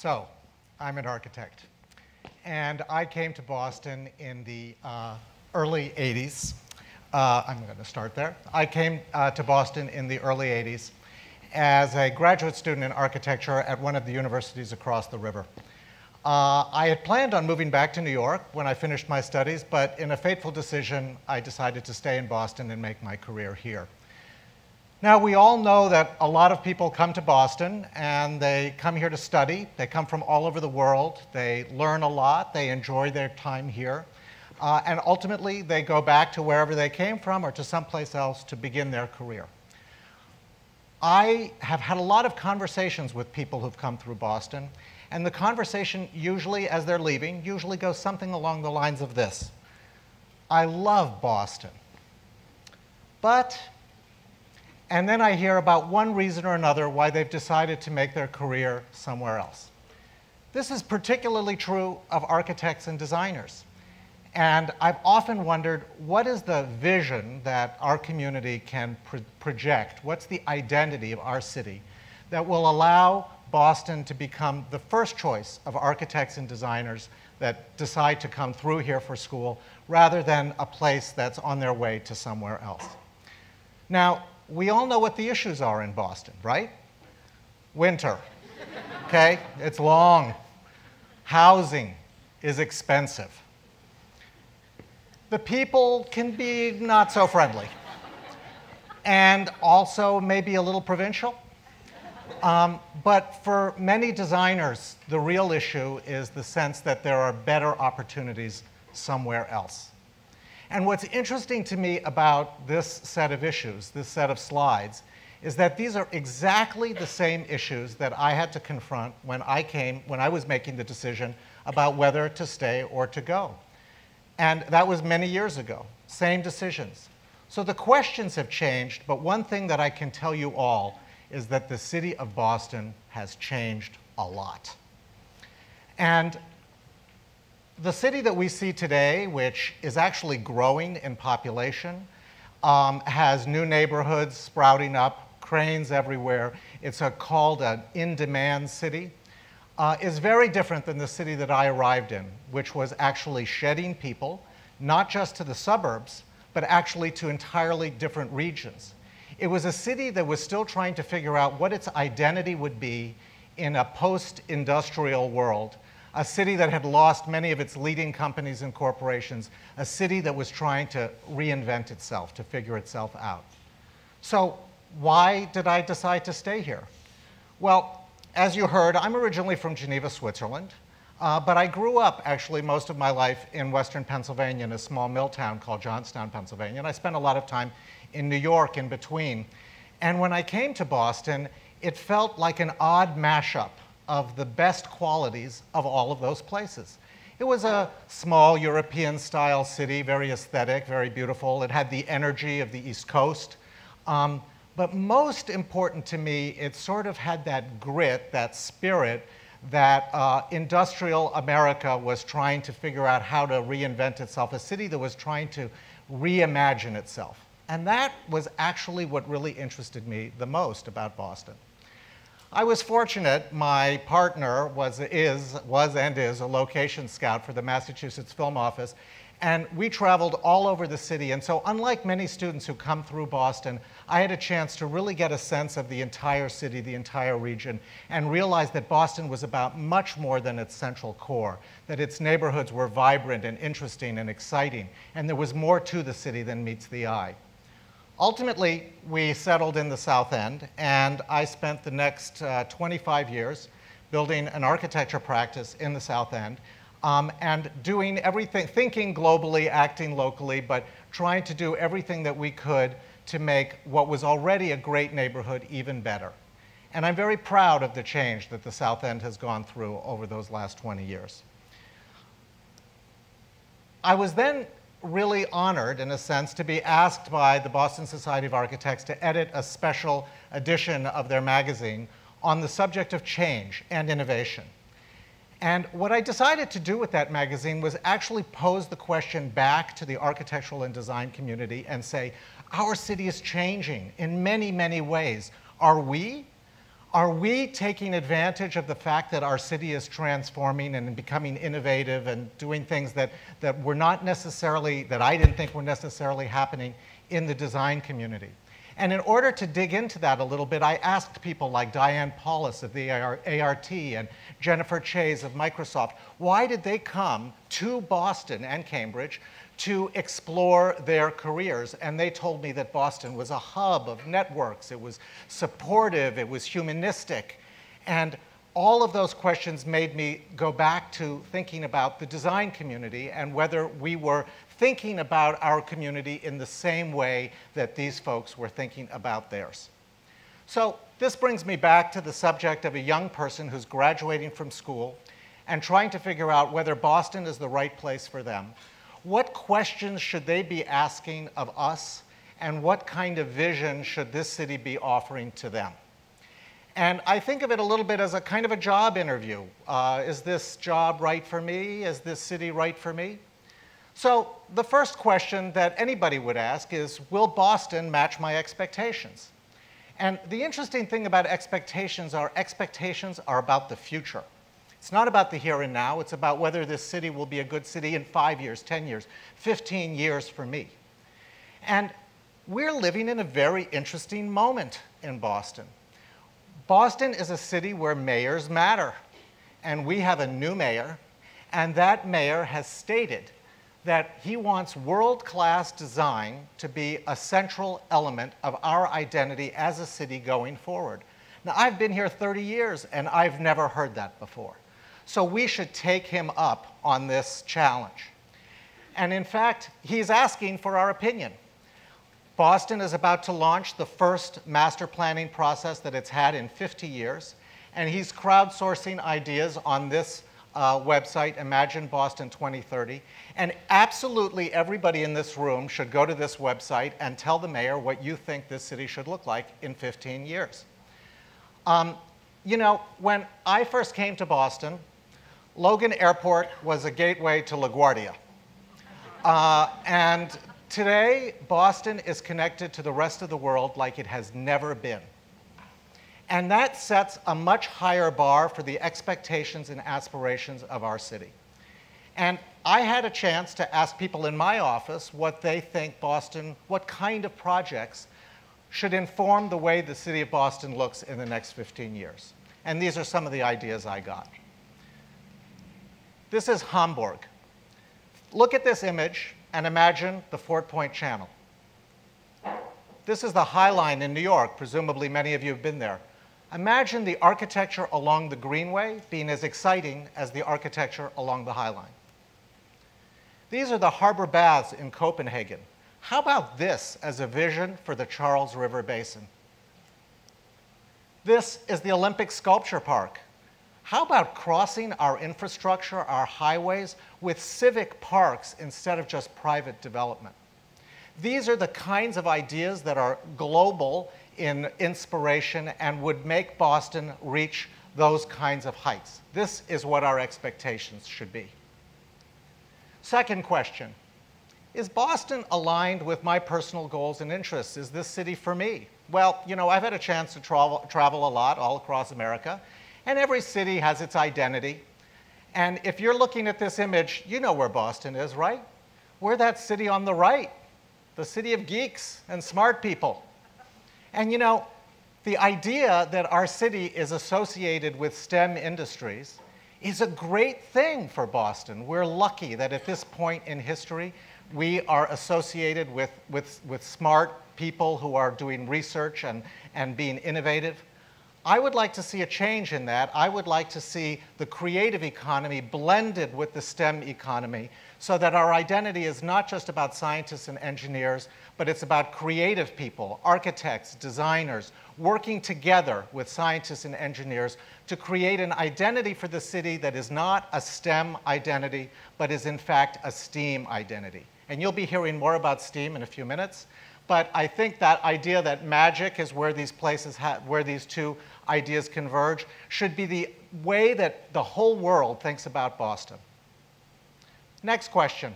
So, I'm an architect. And I came to Boston in the uh, early 80s. Uh, I'm going to start there. I came uh, to Boston in the early 80s as a graduate student in architecture at one of the universities across the river. Uh, I had planned on moving back to New York when I finished my studies, but in a fateful decision, I decided to stay in Boston and make my career here. Now, we all know that a lot of people come to Boston and they come here to study. They come from all over the world. They learn a lot. They enjoy their time here. Uh, and ultimately, they go back to wherever they came from or to someplace else to begin their career. I have had a lot of conversations with people who've come through Boston, and the conversation usually, as they're leaving, usually goes something along the lines of this I love Boston, but and then I hear about one reason or another why they've decided to make their career somewhere else. This is particularly true of architects and designers. And I've often wondered what is the vision that our community can pro project? What's the identity of our city that will allow Boston to become the first choice of architects and designers that decide to come through here for school rather than a place that's on their way to somewhere else? Now, we all know what the issues are in Boston, right? Winter, okay? It's long. Housing is expensive. The people can be not so friendly. And also maybe a little provincial. Um, but for many designers, the real issue is the sense that there are better opportunities somewhere else. And what's interesting to me about this set of issues, this set of slides, is that these are exactly the same issues that I had to confront when I came, when I was making the decision about whether to stay or to go. And that was many years ago. Same decisions. So the questions have changed, but one thing that I can tell you all is that the city of Boston has changed a lot. And the city that we see today, which is actually growing in population, um, has new neighborhoods sprouting up, cranes everywhere. It's a, called an in-demand city. Uh, is very different than the city that I arrived in, which was actually shedding people, not just to the suburbs, but actually to entirely different regions. It was a city that was still trying to figure out what its identity would be in a post-industrial world a city that had lost many of its leading companies and corporations, a city that was trying to reinvent itself, to figure itself out. So why did I decide to stay here? Well, as you heard, I'm originally from Geneva, Switzerland, uh, but I grew up actually most of my life in western Pennsylvania in a small mill town called Johnstown, Pennsylvania, and I spent a lot of time in New York in between. And when I came to Boston, it felt like an odd mashup of the best qualities of all of those places. It was a small European style city, very aesthetic, very beautiful. It had the energy of the East Coast. Um, but most important to me, it sort of had that grit, that spirit that uh, industrial America was trying to figure out how to reinvent itself, a city that was trying to reimagine itself. And that was actually what really interested me the most about Boston. I was fortunate. My partner was, is, was and is a location scout for the Massachusetts Film Office. And we traveled all over the city. And so, unlike many students who come through Boston, I had a chance to really get a sense of the entire city, the entire region, and realize that Boston was about much more than its central core, that its neighborhoods were vibrant and interesting and exciting, and there was more to the city than meets the eye. Ultimately, we settled in the South End, and I spent the next uh, 25 years building an architecture practice in the South End um, and doing everything, thinking globally, acting locally, but trying to do everything that we could to make what was already a great neighborhood even better. And I'm very proud of the change that the South End has gone through over those last 20 years. I was then really honored, in a sense, to be asked by the Boston Society of Architects to edit a special edition of their magazine on the subject of change and innovation. And what I decided to do with that magazine was actually pose the question back to the architectural and design community and say, our city is changing in many, many ways. Are we? Are we taking advantage of the fact that our city is transforming and becoming innovative and doing things that, that were not necessarily, that I didn't think were necessarily happening in the design community? And in order to dig into that a little bit, I asked people like Diane Paulus of the ART and Jennifer Chayes of Microsoft, why did they come to Boston and Cambridge to explore their careers? And they told me that Boston was a hub of networks. It was supportive, it was humanistic. And all of those questions made me go back to thinking about the design community and whether we were thinking about our community in the same way that these folks were thinking about theirs. So this brings me back to the subject of a young person who's graduating from school and trying to figure out whether Boston is the right place for them. What questions should they be asking of us and what kind of vision should this city be offering to them? And I think of it a little bit as a kind of a job interview. Uh, is this job right for me? Is this city right for me? So the first question that anybody would ask is, will Boston match my expectations? And the interesting thing about expectations are expectations are about the future. It's not about the here and now, it's about whether this city will be a good city in five years, 10 years, 15 years for me. And we're living in a very interesting moment in Boston. Boston is a city where mayors matter. And we have a new mayor, and that mayor has stated that he wants world-class design to be a central element of our identity as a city going forward. Now, I've been here 30 years, and I've never heard that before. So we should take him up on this challenge. And in fact, he's asking for our opinion. Boston is about to launch the first master planning process that it's had in 50 years, and he's crowdsourcing ideas on this uh, website, Imagine Boston 2030. And absolutely everybody in this room should go to this website and tell the mayor what you think this city should look like in 15 years. Um, you know, when I first came to Boston, Logan Airport was a gateway to LaGuardia. Uh, and today, Boston is connected to the rest of the world like it has never been. And that sets a much higher bar for the expectations and aspirations of our city. And I had a chance to ask people in my office what they think Boston, what kind of projects should inform the way the city of Boston looks in the next 15 years. And these are some of the ideas I got. This is Hamburg. Look at this image and imagine the Fort Point Channel. This is the High Line in New York. Presumably many of you have been there. Imagine the architecture along the Greenway being as exciting as the architecture along the High Line. These are the harbor baths in Copenhagen. How about this as a vision for the Charles River Basin? This is the Olympic Sculpture Park. How about crossing our infrastructure, our highways, with civic parks instead of just private development? These are the kinds of ideas that are global in inspiration and would make Boston reach those kinds of heights. This is what our expectations should be. Second question, is Boston aligned with my personal goals and interests? Is this city for me? Well, you know, I've had a chance to travel, travel a lot all across America, and every city has its identity. And if you're looking at this image, you know where Boston is, right? We're that city on the right, the city of geeks and smart people. And you know, the idea that our city is associated with STEM industries is a great thing for Boston. We're lucky that at this point in history, we are associated with, with, with smart people who are doing research and, and being innovative. I would like to see a change in that. I would like to see the creative economy blended with the STEM economy so that our identity is not just about scientists and engineers, but it's about creative people, architects, designers, working together with scientists and engineers to create an identity for the city that is not a STEM identity, but is in fact a STEAM identity. And you'll be hearing more about STEAM in a few minutes. But I think that idea that magic is where these places, where these two ideas converge, should be the way that the whole world thinks about Boston. Next question.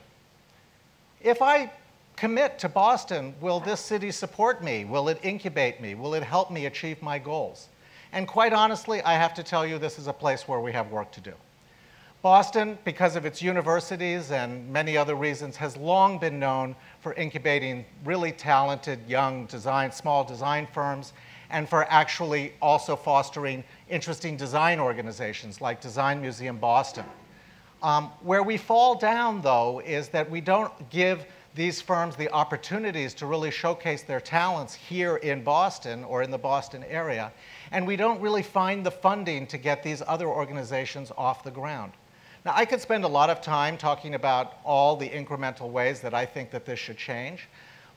If I commit to Boston, will this city support me? Will it incubate me? Will it help me achieve my goals? And quite honestly, I have to tell you, this is a place where we have work to do. Boston, because of its universities and many other reasons, has long been known for incubating really talented young design, small design firms, and for actually also fostering interesting design organizations like Design Museum Boston. Um, where we fall down, though, is that we don't give these firms the opportunities to really showcase their talents here in Boston or in the Boston area, and we don't really find the funding to get these other organizations off the ground. Now, I could spend a lot of time talking about all the incremental ways that I think that this should change,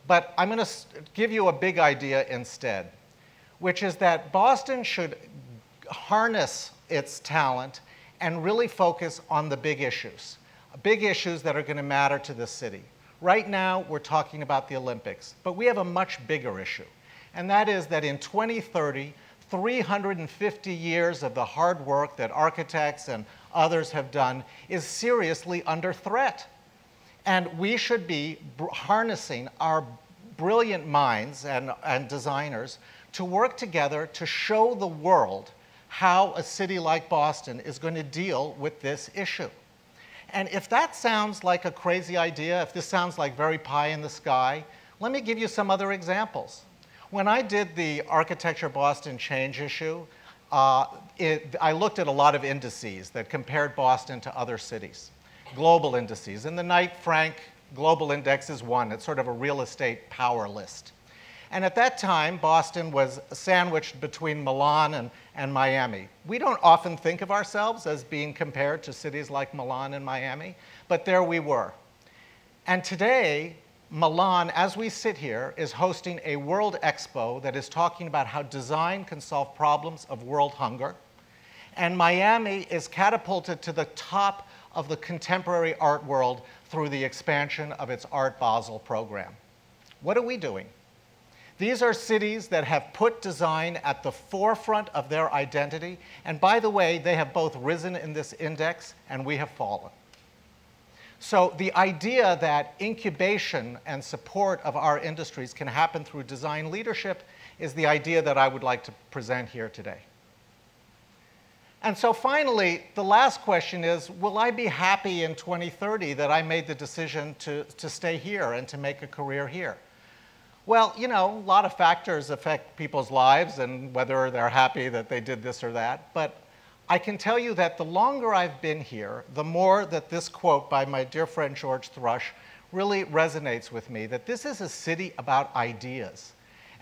but I'm going to give you a big idea instead, which is that Boston should harness its talent and really focus on the big issues, big issues that are going to matter to the city. Right now, we're talking about the Olympics, but we have a much bigger issue, and that is that in 2030, 350 years of the hard work that architects and others have done is seriously under threat. And we should be harnessing our brilliant minds and, and designers to work together to show the world how a city like Boston is going to deal with this issue. And if that sounds like a crazy idea, if this sounds like very pie in the sky, let me give you some other examples. When I did the Architecture Boston Change issue, uh, it, I looked at a lot of indices that compared Boston to other cities, global indices. And the Knight Frank Global Index is one. It's sort of a real estate power list. And at that time, Boston was sandwiched between Milan and, and Miami. We don't often think of ourselves as being compared to cities like Milan and Miami, but there we were. And today, Milan, as we sit here, is hosting a World Expo that is talking about how design can solve problems of world hunger. And Miami is catapulted to the top of the contemporary art world through the expansion of its Art Basel program. What are we doing? These are cities that have put design at the forefront of their identity. And by the way, they have both risen in this index and we have fallen. So the idea that incubation and support of our industries can happen through design leadership is the idea that I would like to present here today. And so finally, the last question is, will I be happy in 2030 that I made the decision to, to stay here and to make a career here? Well, you know, a lot of factors affect people's lives and whether they're happy that they did this or that. But I can tell you that the longer I've been here, the more that this quote by my dear friend George Thrush really resonates with me that this is a city about ideas.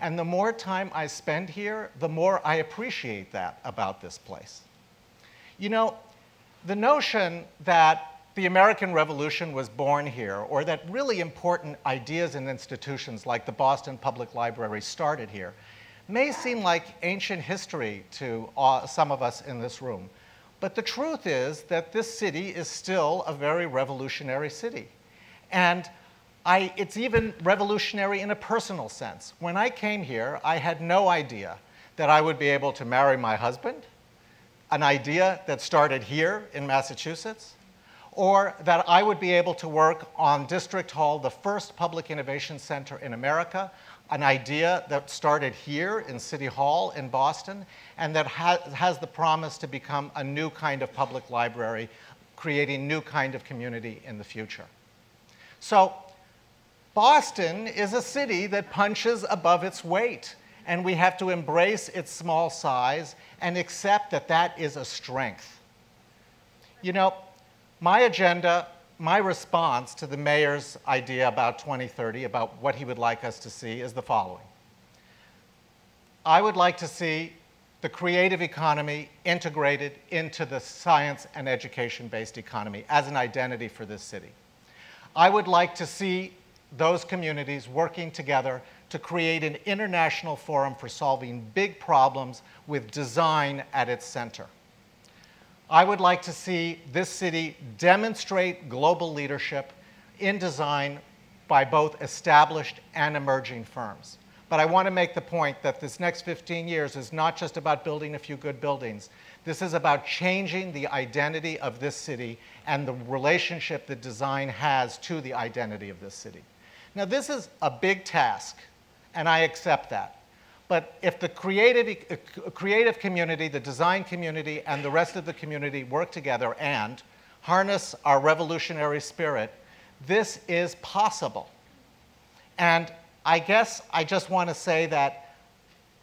And the more time I spend here, the more I appreciate that about this place. You know, the notion that the American Revolution was born here, or that really important ideas and institutions like the Boston Public Library started here, may seem like ancient history to uh, some of us in this room. But the truth is that this city is still a very revolutionary city. And I, it's even revolutionary in a personal sense. When I came here, I had no idea that I would be able to marry my husband, an idea that started here in Massachusetts, or that I would be able to work on District Hall, the first public innovation center in America, an idea that started here in City Hall in Boston and that ha has the promise to become a new kind of public library, creating new kind of community in the future. So Boston is a city that punches above its weight, and we have to embrace its small size and accept that that is a strength. You know, my agenda my response to the mayor's idea about 2030, about what he would like us to see, is the following. I would like to see the creative economy integrated into the science and education-based economy as an identity for this city. I would like to see those communities working together to create an international forum for solving big problems with design at its center. I would like to see this city demonstrate global leadership in design by both established and emerging firms. But I want to make the point that this next 15 years is not just about building a few good buildings. This is about changing the identity of this city and the relationship that design has to the identity of this city. Now, this is a big task, and I accept that. But if the creative, uh, creative community, the design community, and the rest of the community work together and harness our revolutionary spirit, this is possible. And I guess I just want to say that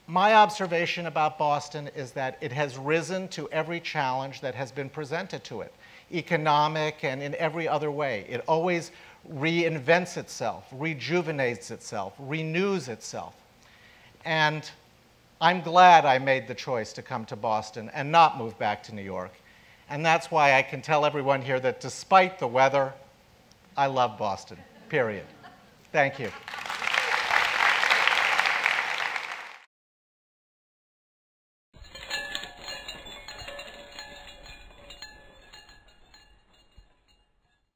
my observation about Boston is that it has risen to every challenge that has been presented to it, economic and in every other way. It always reinvents itself, rejuvenates itself, renews itself. And I'm glad I made the choice to come to Boston and not move back to New York. And that's why I can tell everyone here that despite the weather, I love Boston, period. Thank you.